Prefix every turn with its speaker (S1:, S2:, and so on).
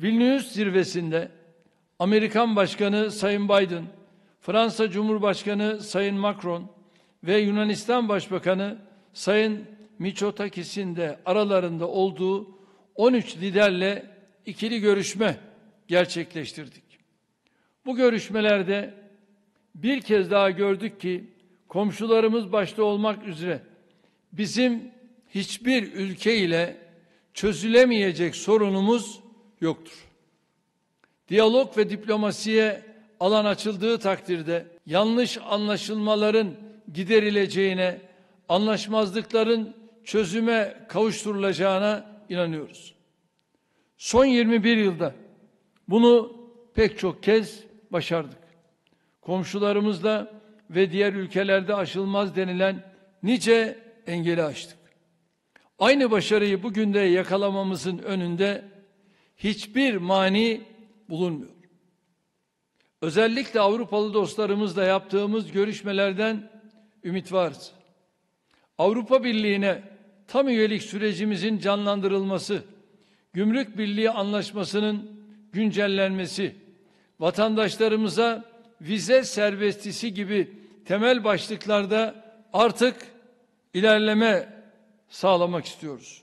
S1: Vilnius zirvesinde Amerikan Başkanı Sayın Biden, Fransa Cumhurbaşkanı Sayın Macron ve Yunanistan Başbakanı Sayın Mitsotakis'in de aralarında olduğu 13 liderle ikili görüşme gerçekleştirdik. Bu görüşmelerde bir kez daha gördük ki komşularımız başta olmak üzere bizim hiçbir ülke ile çözülemeyecek sorunumuz yoktur. Diyalog ve diplomasiye alan açıldığı takdirde yanlış anlaşılmaların giderileceğine, anlaşmazlıkların çözüme kavuşturulacağına inanıyoruz. Son 21 yılda bunu pek çok kez başardık. Komşularımızla ve diğer ülkelerde aşılmaz denilen nice engeli aştık. Aynı başarıyı bugün de yakalamamızın önünde hiçbir mani bulunmuyor. Özellikle Avrupalı dostlarımızla yaptığımız görüşmelerden ümit varız. Avrupa Birliği'ne tam üyelik sürecimizin canlandırılması, Gümrük Birliği Anlaşması'nın güncellenmesi, vatandaşlarımıza vize serbestisi gibi temel başlıklarda artık ilerleme sağlamak istiyoruz.